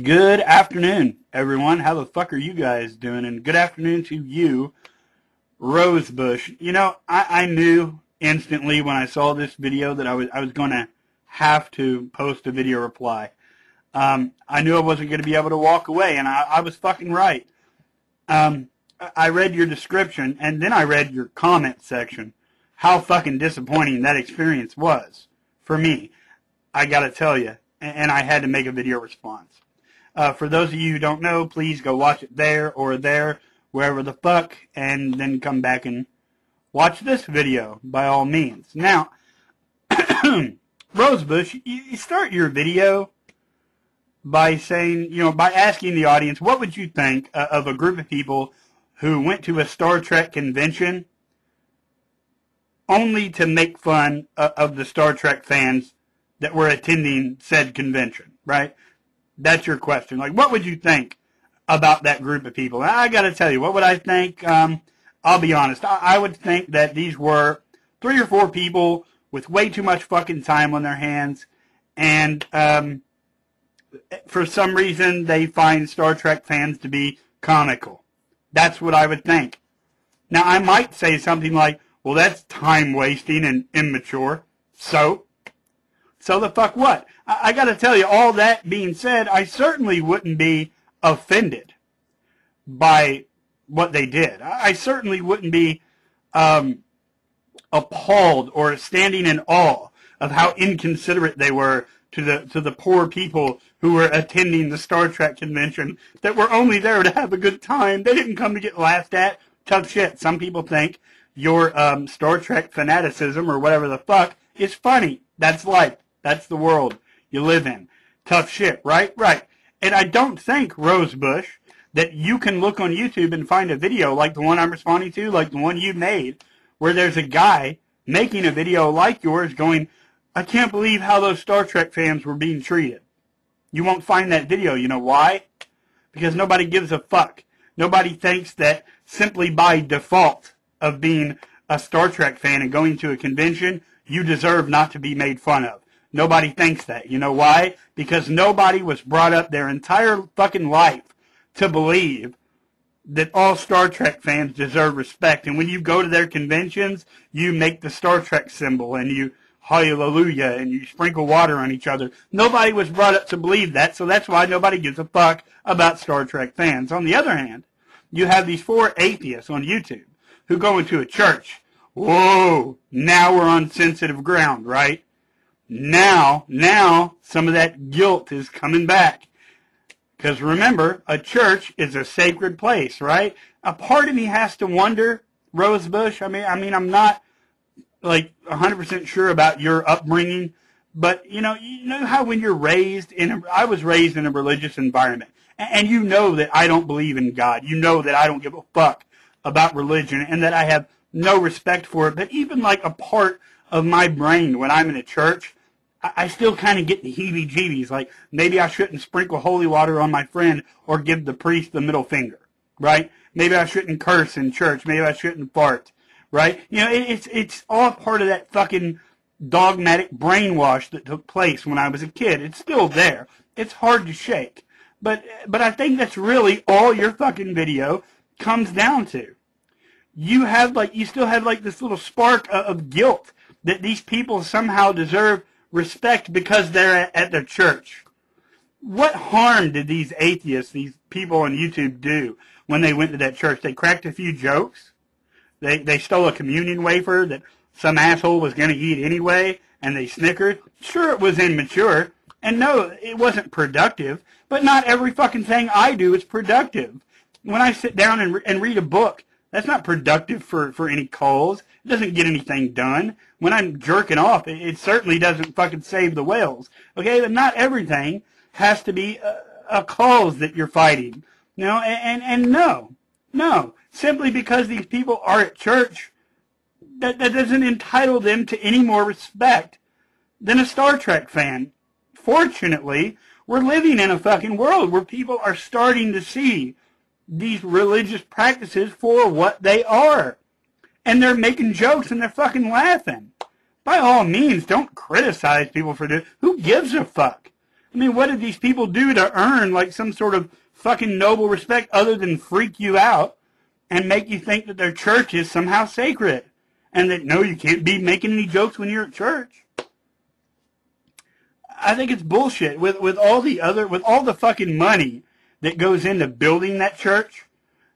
Good afternoon, everyone. How the fuck are you guys doing? And good afternoon to you, Rosebush. You know, I, I knew instantly when I saw this video that I was I was going to have to post a video reply. Um, I knew I wasn't going to be able to walk away, and I, I was fucking right. Um, I read your description, and then I read your comment section. How fucking disappointing that experience was for me. I got to tell you, and, and I had to make a video response. Uh, for those of you who don't know, please go watch it there or there, wherever the fuck, and then come back and watch this video by all means. Now, Rosebush, you start your video by saying, you know, by asking the audience, what would you think uh, of a group of people who went to a Star Trek convention only to make fun uh, of the Star Trek fans that were attending said convention, right? That's your question. Like, what would you think about that group of people? I got to tell you, what would I think? Um, I'll be honest. I, I would think that these were three or four people with way too much fucking time on their hands, and um, for some reason they find Star Trek fans to be comical. That's what I would think. Now, I might say something like, well, that's time wasting and immature. So, so the fuck what? I, I got to tell you, all that being said, I certainly wouldn't be offended by what they did. I, I certainly wouldn't be um, appalled or standing in awe of how inconsiderate they were to the to the poor people who were attending the Star Trek convention that were only there to have a good time. They didn't come to get laughed at. Tough shit. Some people think your um, Star Trek fanaticism or whatever the fuck is funny. That's life. That's the world you live in. Tough shit, right? Right. And I don't think, Rosebush, that you can look on YouTube and find a video like the one I'm responding to, like the one you made, where there's a guy making a video like yours going, I can't believe how those Star Trek fans were being treated. You won't find that video. You know why? Because nobody gives a fuck. Nobody thinks that simply by default of being a Star Trek fan and going to a convention, you deserve not to be made fun of. Nobody thinks that. You know why? Because nobody was brought up their entire fucking life to believe that all Star Trek fans deserve respect. And when you go to their conventions, you make the Star Trek symbol and you hallelujah and you sprinkle water on each other. Nobody was brought up to believe that, so that's why nobody gives a fuck about Star Trek fans. On the other hand, you have these four atheists on YouTube who go into a church. Whoa, now we're on sensitive ground, right? Now, now some of that guilt is coming back. Because remember, a church is a sacred place, right? A part of me has to wonder, Rosebush. I mean, I mean, I'm not like 100% sure about your upbringing, but you know, you know how when you're raised in, a, I was raised in a religious environment, and you know that I don't believe in God. You know that I don't give a fuck about religion, and that I have no respect for it. But even like a part of my brain when I'm in a church I still kind of get the heebie-jeebies. Like maybe I shouldn't sprinkle holy water on my friend or give the priest the middle finger, right? Maybe I shouldn't curse in church. Maybe I shouldn't fart, right? You know, it, it's it's all part of that fucking dogmatic brainwash that took place when I was a kid. It's still there. It's hard to shake, but but I think that's really all your fucking video comes down to. You have like you still have like this little spark of guilt that these people somehow deserve respect because they're at their church. What harm did these atheists, these people on YouTube do when they went to that church? They cracked a few jokes. They, they stole a communion wafer that some asshole was going to eat anyway, and they snickered. Sure, it was immature, and no, it wasn't productive, but not every fucking thing I do is productive. When I sit down and, re- and read a book, that's not productive for, for any cause. It doesn't get anything done. When I'm jerking off, it, it certainly doesn't fucking save the whales. Okay, but not everything has to be a, a cause that you're fighting. You know, and, and, and no, no. Simply because these people are at church, that, that doesn't entitle them to any more respect than a Star Trek fan. Fortunately, we're living in a fucking world where people are starting to see these religious practices for what they are. And they're making jokes and they're fucking laughing. By all means, don't criticize people for this. Who gives a fuck? I mean, what did these people do to earn like some sort of fucking noble respect other than freak you out and make you think that their church is somehow sacred and that no, you can't be making any jokes when you're at church? I think it's bullshit with with all the other with all the fucking money that goes into building that church.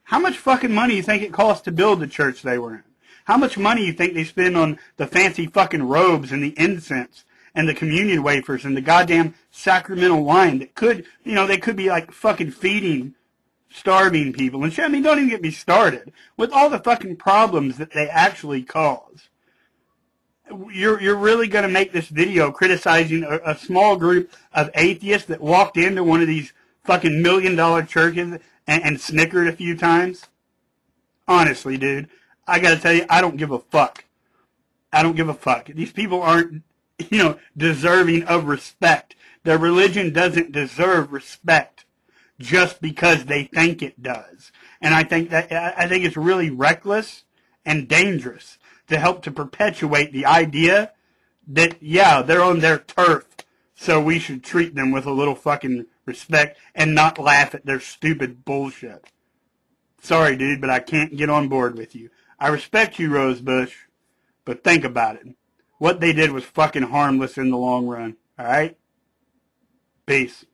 How much fucking money do you think it costs to build the church they were in? How much money you think they spend on the fancy fucking robes and the incense and the communion wafers and the goddamn sacramental wine that could, you know, they could be like fucking feeding starving people and shit. I mean, don't even get me started with all the fucking problems that they actually cause you're you're really going to make this video criticizing a, a, small group of atheists that walked into one of these fucking million dollar churches and, and snickered a few times? Honestly, dude, I got to tell you, I don't give a fuck. I don't give a fuck. These people aren't, you know, deserving of respect. Their religion doesn't deserve respect just because they think it does. And I think that I think it's really reckless and dangerous to help to perpetuate the idea that, yeah, they're on their turf, so we should treat them with a little fucking respect and not laugh at their stupid bullshit. Sorry, dude, but I can't get on board with you. I respect you, Rosebush, but think about it. What they did was fucking harmless in the long run, alright? Peace.